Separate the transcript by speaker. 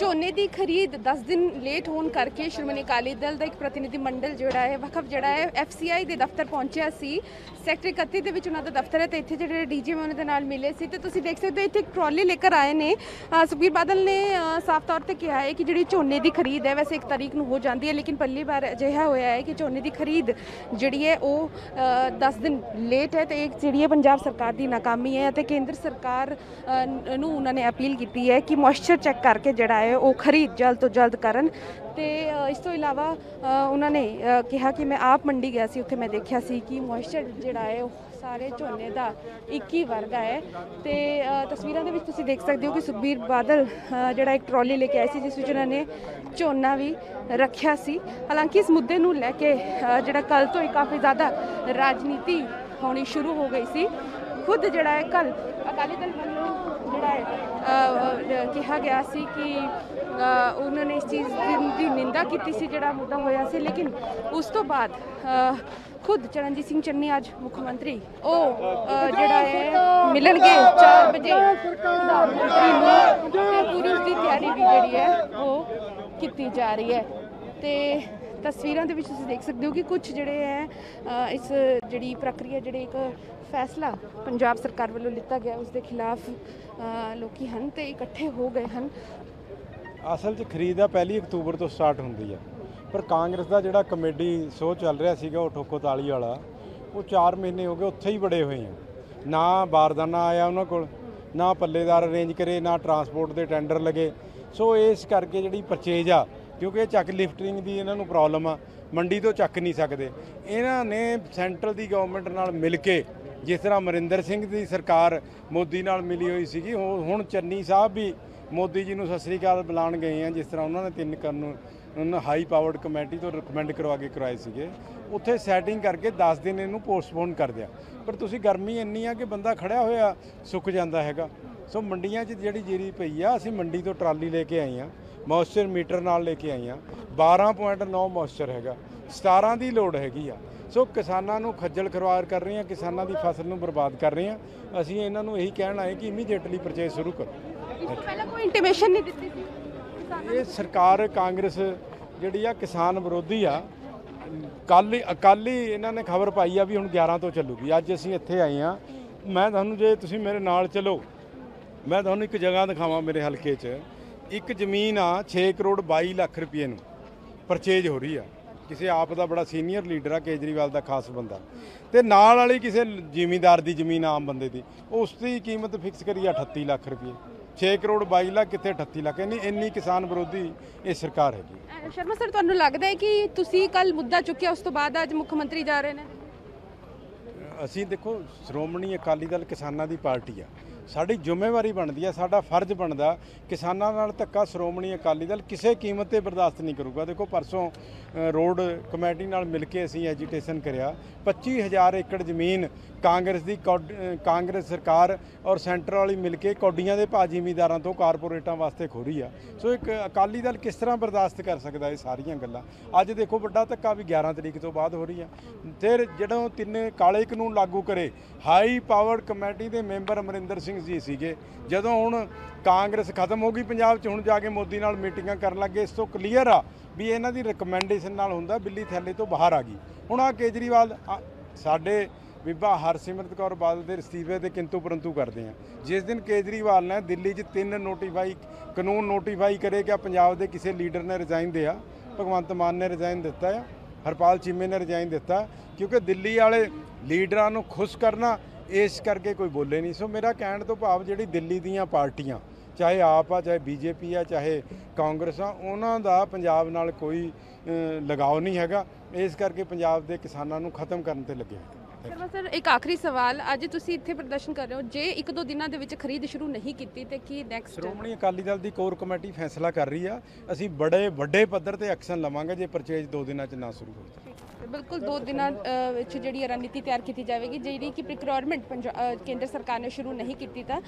Speaker 1: ਝੋਨੇ ਦੀ ਖਰੀਦ 10 ਦਿਨ ਲੇਟ ਹੋਣ ਕਰਕੇ ਸ਼੍ਰੋਮਣੀ ਅਕਾਲੀ ਦਲ ਦਾ ਇੱਕ ਪ੍ਰਤੀਨਿਧੀ ਮੰਡਲ ਜਿਹੜਾ ਹੈ ਵਕਫ ਜਿਹੜਾ ਹੈ ਐਫਸੀਆਈ ਦੇ ਦਫ਼ਤਰ ਪਹੁੰਚਿਆ ਸੀ। ਸੈਕਟਰ 31 ਦੇ ਵਿੱਚ ਉਹਨਾਂ ਦਾ ਦਫ਼ਤਰ ਹੈ ਤੇ ਇੱਥੇ ਜਿਹੜੇ ਡੀਜੀ ਉਹਨਾਂ ਦੇ ਨਾਲ ਮਿਲੇ ਸੀ। ਤੇ ਤੁਸੀਂ ਦੇਖ ਸਕਦੇ ਹੋ ਇੱਥੇ ਇੱਕ ਟਰਾਲੀ ਲੈ ਕੇ ਆਏ ਨੇ। ਸੁਖਬੀਰ ਬਾਦਲ ਨੇ ਸਾਫ਼ ਤੌਰ ਤੇ ਕਿਹਾ ਹੈ ਕਿ ਜਿਹੜੀ ਝੋਨੇ ਦੀ ਖਰੀਦ ਹੈ ਵੈਸੇ ਇੱਕ ਤਾਰੀਖ ਨੂੰ ਹੋ ਜਾਂਦੀ ਹੈ ਲੇਕਿਨ ਪਹਿਲੀ ਵਾਰ ਅਜਿਹਾ ਹੋਇਆ ਹੈ ਕਿ ਝੋਨੇ ਦੀ ਖਰੀਦ ਜਿਹੜੀ ਹੈ ਉਹ ਅ, 10 ਦਿਨ ਲੇਟ ਹੈ ਤੇ ਇੱਕ ਜਿਹੜੀ ਹੈ ਪੰਜਾਬ ਸਰਕਾਰ ਦੀ ਨਾਕਾਮੀ ਹੈ ਅਤੇ ਕੇਂਦਰ ਸਰਕਾਰ ਨੂੰ ਉਹਨਾਂ ਨੇ ਅਪੀਲ ਕੀਤੀ ਹੈ ਕਿ ਮੋਇਸਚਰ ਚੈੱਕ ਕਰਕੇ ਜਿਹੜਾ ਹੈ ਉਹ ਖਰੀਦ ਜਲਦ ਤੋਂ ਜਲਦ ਕਰਨ। ਤੇ ਇਸ ਤੋਂ ਇਲਾਵਾ ਉਹਨਾਂ ਨੇ ਕਿਹਾ ਕਿ ਮੈਂ ਆਪ ਮੰਡੀ ਗਿਆ ਸੀ, ਉੱਥੇ ਮੈਂ ਦੇਖਿਆ ਸੀ ਕਿ ਮੋਇਸਚਰ ਜਿਹੜਾ ਹੈ, ਉਹ ਸਾਰੇ ਝੋਨੇ ਦਾ ਇੱਕ ਹੀ ਵਰਗਾ ਹੈ। ਤੇ ਤਸਵੀਰਾਂ ਦੇ ਵਿੱਚ ਤੁਸੀਂ ਦੇਖ ਸਕਦੇ ਹੋ ਕਿ ਸੁਖਬੀਰ ਬਾਦਲ ਜਿਹੜਾ ਇੱਕ ਟਰਾਲੀ ਲੈ ਕੇ ਆਏ ਸੀ, ਜਿਸ ਵਿੱਚ ਉਹਨਾਂ ਨੇ ਝੋਨਾ ਵੀ ਰੱਖਿਆ ਸੀ। ਹਾਲਾਂਕਿ ਇਸ ਮੁੱਦੇ ਨੂੰ ਲੈ ਕੇ ਜਿਹੜਾ ਕੱਲ ਤੋਂ ਹੀ ਕਾਫੀ ਜ਼ਿਆਦਾ ਰਾਜਨੀਤੀ ਹੋਣੀ ਸ਼ੁਰੂ ਹੋ ਗਈ ਸੀ। ਖੁਦ ਜਿਹੜਾ ਹੈ ਕੱਲ ਅਕਾਲੀ ਦਲ ਵੱਲੋਂ ਜਿਹੜਾ ਹੈ ਕਿਹਾ ਗਿਆ ਸੀ ਕਿ ਉਹਨਾਂ ਨੇ ਇਸ ਚੀਜ਼ ਦੀ- ਨਿੰਦਾ ਕੀਤੀ ਸੀ, ਜਿਹੜਾ ਮੁੱਦਾ ਹੋਇਆ ਸੀ। ਲੇਕਿਨ ਉਸ ਤੋਂ ਬਾਅਦ ਖੁਦ ਚਰਨਜੀਤ ਸਿੰਘ ਚੰਨੀ ਅੱਜ ਮੁੱਖ ਮੰਤਰੀ, ਉਹ ਜਿਹੜਾ ਹੈ, ਮਿਲਣਗੇ 4 ਵਜੇ। ਪ੍ਰਧਾਨ ਮੰਤਰੀ ਨੂੰ ਪੂਰੀ ਉਸ ਦੀ ਤਿਆਰੀ ਵੀ ਜਿਹੜੀ ਹੈ, ਉਹ ਕੀਤੀ ਜਾ ਰਹੀ ਹੈ। ਤੇ ਤਸਵੀਰਾਂ ਦੇ ਵਿੱਚ ਤੁਸੀਂ ਦੇਖ ਸਕਦੇ ਹੋ ਕਿ ਕੁਝ ਜਿਹੜੇ ਹੈ ਇਸ ਜਿਹੜੀ ਪ੍ਰਕਿਰਿਆ ਜਿਹੜੇ ਇੱਕ ਫੈਸਲਾ ਪੰਜਾਬ ਸਰਕਾਰ ਵੱਲੋਂ ਲਿੱਤਾ ਗਿਆ ਉਸ ਦੇ ਖਿਲਾਫ ਅ, ਲੋਕੀ ਹਨ ਤੇ ਇਕੱਠੇ ਹੋ ਗਏ ਹਨ।
Speaker 2: ਅਸਲ 'ਚ ਖਰੀਦ ਆ ਪਹਿਲੀ ਅਕਤੂਬਰ ਤੋਂ ਸਟਾਰਟ ਹੁੰਦੀ ਆ। ਪਰ ਕਾਂਗਰਸ ਦਾ ਜਿਹੜਾ ਕਮੇਡੀ ਸ਼ੋਅ ਚੱਲ ਰਿਹਾ ਸੀਗਾ ਉਹ ਠੋਕੋ ਤਾਲੀ ਵਾਲਾ ਉਹ 4 ਮਹੀਨੇ ਹੋ ਗਏ ਉੱਥੇ ਹੀ ਬੜੇ ਹੋਏ ਆ। ਨਾ ਬਾਰਦਾਨਾ ਆਇਆ ਉਹਨਾਂ ਕੋਲ ਨਾ ਪੱਲੇਦਾਰ ਅਰੇਂਜ ਕਰੇ ਨਾ ਟਰਾਂਸਪੋਰਟ ਦੇ ਟੈਂਡਰ ਲਗੇ। ਸੋ ਇਸ ਕਰਕੇ ਜਿਹੜੀ ਪਰਚੇਜ ਆ ਕਿਉਂਕਿ ਇਹ ਚੱਕ ਲਿਫਟਿੰਗ ਦੀ ਇਹਨਾਂ ਨੂੰ ਪ੍ਰੋਬਲਮ ਆ, ਮੰਡੀ ਤੋਂ ਚੱਕ ਨਹੀਂ ਸਕਦੇ। ਇਹਨਾਂ ਨੇ ਸੈਂਟਰਲ ਦੀ ਗਵਰਨਮੈਂਟ ਨਾਲ ਮਿਲ ਕੇ ਜਿਸ ਤਰ੍ਹਾਂ ਅਮਰਿੰਦਰ ਸਿੰਘ ਦੀ ਸਰਕਾਰ ਮੋਦੀ ਨਾਲ ਮਿਲੀ ਹੋਈ ਸੀਗੀ ਉਹ ਹੁਣ ਚੰਨੀ ਸਾਹਿਬ ਵੀ ਮੋਦੀ ਜੀ ਨੂੰ ਸਤਿ ਸ੍ਰੀ ਅਕਾਲ ਬੁਲਾਉਣ ਗਏ ਆ, ਜਿਸ ਤਰ੍ਹਾਂ ਉਹਨਾਂ ਨੇ ਤਿੰਨ ਕਾਨੂੰਨ ਉਹਨਾਂ ਹਾਈ ਪਾਵਰਡ ਕਮੇਟੀ ਤੋਂ ਰეკਮੈਂਡ ਕਰਵਾ ਕੇ ਕਰਵਾਏ ਸੀਗੇ। ਉੱਥੇ ਸੈਟਿੰਗ ਕਰਕੇ 10 ਦਿਨ ਇਹਨੂੰ ਪੋਸਟਪੋਨ ਕਰ ਦਿਆ। ਪਰ ਤੁਸੀਂ ਗਰਮੀ ਇੰਨੀ ਆ ਕਿ ਬੰਦਾ ਖੜਿਆ ਹੋਇਆ ਸੁੱਕ ਜਾਂਦਾ ਹੈਗਾ। ਸੋ ਮੰਡੀਆਂ 'ਚ ਜਿਹੜੀ ਜੀਰੀ ਪਈ ਆ, ਅਸੀਂ ਮੰਡੀ ਤੋਂ ਟਰਾਲੀ ਲੈ ਕੇ ਆਏ ਆ। ਮੋਇਸਚਰ ਮੀਟਰ ਨਾਲ ਲੈ ਕੇ ਆਏ ਆ 12.9 ਮੋਇਸਚਰ ਹੈਗਾ। 17 ਦੀ ਲੋਡ ਹੈਗੀ ਆ। ਸੋ ਕਿਸਾਨਾਂ ਨੂੰ ਖੱਜਲ ਖਰਵਾਰ ਕਰ ਰਹੇ ਆ ਕਿਸਾਨਾਂ ਦੀ ਫਸਲ ਨੂੰ ਬਰਬਾਦ ਕਰ ਰਹੇ ਆ ਅਸੀਂ ਇਹਨਾਂ ਨੂੰ ਇਹੀ ਕਹਿਣ ਆਏ ਕਿ ਇਮੀਡੀਏਟਲੀ ਪਰਚੇਸ ਸ਼ੁਰੂ ਕਰੋ।
Speaker 1: ਇਸ ਤੋਂ ਪਹਿਲਾਂ ਕੋਈ ਇੰਟੀਮੇਸ਼ਨ ਨਹੀਂ ਦਿੱਤੀ ਸੀ
Speaker 2: ਇਹ ਸਰਕਾਰ ਕਾਂਗਰਸ ਜਿਹੜੀ ਆ ਕਿਸਾਨ ਵਿਰੋਧੀ ਆ। ਕੱਲ ਕੱਲ ਹੀ ਇਹਨਾਂ ਨੇ ਖਬਰ ਪਾਈ ਆ ਵੀ ਹੁਣ 11 ਤੋਂ ਚੱਲੂਗੀ। ਅੱਜ ਅਸੀਂ ਇੱਥੇ ਆਏ ਆ। ਮੈਂ ਤੁਹਾਨੂੰ ਜੇ ਤੁਸੀਂ ਮੇਰੇ ਨਾਲ ਚਲੋ ਮੈਂ ਤੁਹਾਨੂੰ ਇੱਕ ਜਗ੍ਹਾ ਦਿਖਾਵਾਂ ਮੇਰੇ ਹਲਕੇ 'ਚ। ਇੱਕ ਜ਼ਮੀਨ ਆ 6 ਕਰੋੜ 22 ਲੱਖ ਰੁਪਏ ਨੂੰ ਪਰਚੇਜ ਹੋ ਰਹੀ ਆ। ਕਿਸੇ ਆਪ ਦਾ ਬੜਾ ਸੀਨੀਅਰ ਲੀਡਰ ਆ ਕੇਜਰੀਵਾਲ ਦਾ ਖਾਸ ਬੰਦਾ। ਤੇ ਨਾਲ ਵਾਲੀ ਕਿਸੇ ਜ਼ਿਮੀਂਦਾਰ ਦੀ ਜ਼ਮੀਨ ਆਮ ਬੰਦੇ ਦੀ। ਉਸ ਦੀ ਕੀਮਤ ਫਿਕਸ ਕਰੀ ਆ 38 ਲੱਖ ਰੁਪਏ। 6 ਕਰੋੜ 22 ਲੱਖ ਕਿੱਥੇ 38 ਲੱਖ? ਇੰਨੀ ਇੰਨੀ ਕਿਸਾਨ ਵਿਰੋਧੀ ਇਹ ਸਰਕਾਰ ਹੈਗੀ।
Speaker 1: ਸ਼ਰਮਾ ਸਰ ਤੁਹਾਨੂੰ ਲੱਗਦਾ ਹੈ ਕਿ ਤੁਸੀਂ ਕੱਲ ਮੁੱਦਾ ਚੁੱਕਿਆ ਉਸ ਤੋਂ ਬਾਅਦ ਅੱਜ ਮੁੱਖ ਮੰਤਰੀ ਜਾ ਰਹੇ ਨੇ?
Speaker 2: ਅਸੀਂ ਦੇਖੋ ਸ਼੍ਰੋਮਣੀ ਅਕਾਲੀ ਦਲ ਕਿਸਾਨਾਂ ਦੀ ਪਾਰਟੀ ਆ। ਸਾਡੀ ਜ਼ਿੰਮੇਵਾਰੀ ਬਣਦੀ ਆ ਸਾਡਾ ਫਰਜ਼ ਬਣਦਾ ਕਿਸਾਨਾਂ ਨਾਲ ਧੱਕਾ, ਸ਼੍ਰੋਮਣੀ ਅਕਾਲੀ ਦਲ ਕਿਸੇ ਕੀਮਤ ਤੇ ਬਰਦਾਸ਼ਤ ਨਹੀਂ ਕਰੂਗਾ। ਦੇਖੋ, ਪਰਸੋਂ ਰੋਡ ਕਮੇਟੀ ਨਾਲ ਮਿਲ ਕੇ ਅਸੀਂ ਐਜੀਟੇਸ਼ਨ ਕਰਿਆ। 25000 ਏਕੜ ਜ਼ਮੀਨ ਕਾਂਗਰਸ ਦੀ ਕੌਡ- ਕਾਂਗਰਸ ਸਰਕਾਰ ਔਰ ਸੈਂਟਰ ਵਾਲੀ ਮਿਲ ਕੇ ਕੌਡੀਆਂ ਦੇ ਭਾਅ ਜ਼ਿਮੀਦਾਰਾਂ ਤੋਂ ਕਾਰਪੋਰੇਟਾਂ ਵਾਸਤੇ ਖੋਰੀ ਆ। ਸੋ ਇੱਕ ਅਕਾਲੀ ਦਲ ਕਿਸ ਤਰ੍ਹਾਂ ਬਰਦਾਸ਼ਤ ਕਰ ਸਕਦਾ ਇਹ ਸਾਰੀਆਂ ਗੱਲਾਂ। ਅੱਜ ਦੇਖੋ, ਵੱਡਾ ਧੱਕਾ ਵੀ 11 ਤਰੀਕ ਤੋਂ ਬਾਅਦ ਹੋ ਰਹੀ ਆ। ਫਿਰ ਜਦੋਂ ਤਿੰਨ ਕਾਲੇ ਕਾਨੂੰਨ ਲਾਗੂ ਕਰੇ ਹਾਈ ਪਾਵਰਡ ਕਮੇਟੀ ਦੇ ਮੈਂਬਰ ਅਮਰਿੰਦਰ ਸਿੰਘ ਜੀ ਸੀਗੇ। ਜਦੋਂ ਹੁਣ ਕਾਂਗਰਸ ਖਤਮ ਹੋ ਗਈ, ਪੰਜਾਬ 'ਚ ਹੁਣ ਜਾ ਕੇ ਮੋਦੀ ਨਾਲ ਮੀਟਿੰਗਾਂ ਕਰਨ ਲੱਗੇ ਇਸ ਤੋਂ ਕਲੀਅਰ ਆ ਵੀ ਇਹਨਾਂ ਦੀ ਰეკਮੈਂਡੇਸ਼ਨ ਨਾਲ ਹੁੰਦਾ ਬਿੱਲੀ ਥੈਲੇ ਤੋਂ ਬਾਹਰ ਆ ਗਈ। ਹੁਣ ਆ ਕੇਜਰੀਵਾਲ ਸਾਡੇ ਬੀਬਾ ਹਰਸਿਮਰਤ ਕੌਰ ਬਾਦਲ ਦੇ ਅਸਤੀਫੇ ਦੇ ਕਿੰਤੂ ਪਰੰਤੂ ਕਰਦੇ ਆ। ਜਿਸ ਦਿਨ ਕੇਜਰੀਵਾਲ ਨੇ ਦਿੱਲੀ 'ਚ ਤਿੰਨ ਨੋਟੀਫਾਈ ਕਾਨੂੰਨ ਨੋਟੀਫਾਈ ਕਰੇ ਕਿ ਪੰਜਾਬ ਦੇ ਕਿਸੇ ਲੀਡਰ ਨੇ ਰਿਜ਼ਾਈਨ ਦਿਆ, ਭਗਵੰਤ ਮਾਨ ਨੇ ਰਿਜ਼ਾਈਨ ਦਿੱਤਾ ਆ, ਹਰਪਾਲ ਚੀਮੇ ਨੇ ਰਿਜ਼ਾਈਨ ਦਿੱਤਾ, ਕਿਉਂਕਿ ਦਿੱਲੀ ਵਾਲੇ ਲੀਡਰਾਂ ਨੂੰ ਖੁਸ਼ ਕਰਨਾ ਇਸ ਕਰਕੇ ਕੋਈ ਬੋਲੇ ਨਹੀਂ। ਸੋ ਮੇਰਾ ਕਹਿਣ ਤੋਂ ਭਾਵ ਜਿਹੜੀ ਦਿੱਲੀ ਦੀਆਂ ਪਾਰਟੀਆਂ ਚਾਹੇ ਆਪ ਆ ਚਾਹੇ ਬੀਜੇਪੀ ਆ ਚਾਹੇ ਕਾਂਗਰਸ ਆ ਉਹਨਾਂ ਦਾ ਪੰਜਾਬ ਨਾਲ ਕੋਈ ਲਗਾਓ ਨਹੀਂ ਹੈਗਾ। ਇਸ ਕਰਕੇ ਪੰਜਾਬ ਦੇ ਕਿਸਾਨਾਂ ਨੂੰ ਖਤਮ ਕਰਨ ਤੇ ਲੱਗੇ।
Speaker 1: ਸ਼ਰਮਾ ਸਰ ਇੱਕ ਆਖਰੀ ਸਵਾਲ। ਅੱਜ ਤੁਸੀਂ ਇੱਥੇ ਪ੍ਰਦਰਸ਼ਨ ਕਰ ਰਹੇ ਹੋ। ਜੇ ਇੱਕ ਦੋ ਦਿਨਾਂ ਦੇ ਵਿੱਚ ਖਰੀਦ ਸ਼ੁਰੂ ਨਹੀਂ ਕੀਤੀ ਤੇ ਕੀ ਨੈਕਸਟ
Speaker 2: ਸ਼੍ਰੋਮਣੀ ਅਕਾਲੀ ਦਲ ਦੀ ਕੋਰ ਕਮੇਟੀ ਫੈਸਲਾ ਕਰ ਰਹੀ ਆ। ਅਸੀਂ ਬੜੇ ਵੱਡੇ ਪੱਧਰ ਤੇ ਐਕਸ਼ਨ ਲਵਾਂਗੇ ਜੇ ਪਰਚੇਜ ਦੋ ਦਿਨਾਂ ਚ ਨਾ ਸ਼ੁਰੂ ਹੋਵੇ
Speaker 1: ਬਿਲਕੁਲ ਦੋ ਦਿਨਾਂ ਵਿੱਚ ਜਿਹੜੀ ਰਣਨੀਤੀ ਤਿਆਰ ਕੀਤੀ ਜਾਵੇਗੀ, ਜਿਹੜੀ ਕਿ ਪ੍ਰੋਕਿਉਰਮੈਂਟ ਕੇਂਦਰ ਸਰਕਾਰ ਨੇ ਸ਼ੁਰੂ ਨਹੀਂ ਕੀਤੀ ਤਾਂ